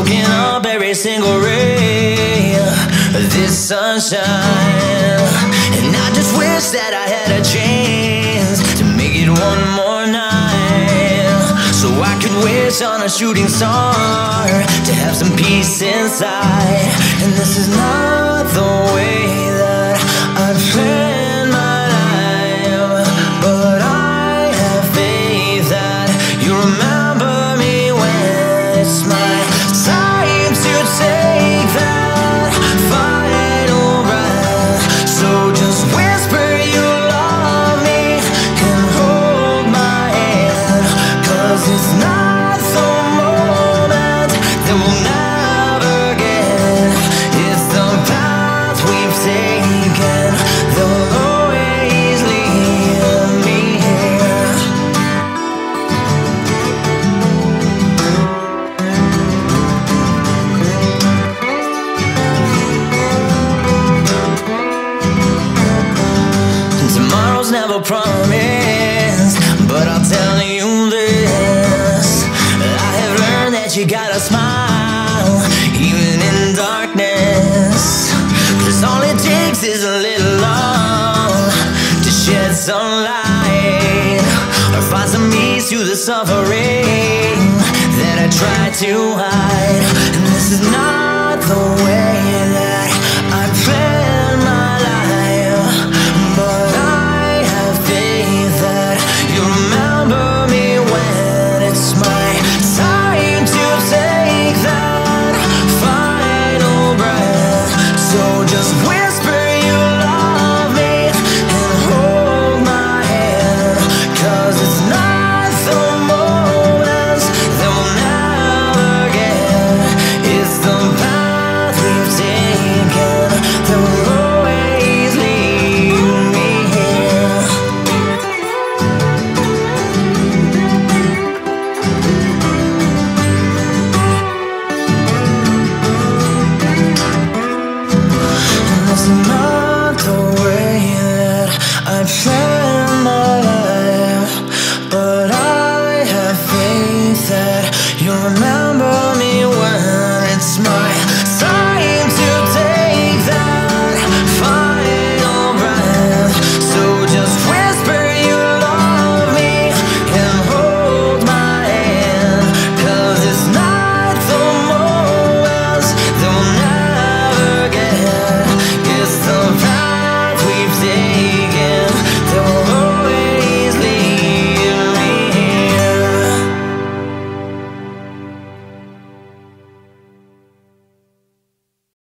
soaking up every single ray of this sunshine. And I just wish that I had a chance to make it one more night. So I could wish on a shooting star to have some peace inside. And this is not the way Never but I'll tell you this. I have learned that you gotta smile, even in darkness. Cause all it takes is a little love to shed some light, or find some ease through the suffering that I try to hide. And this is not the way so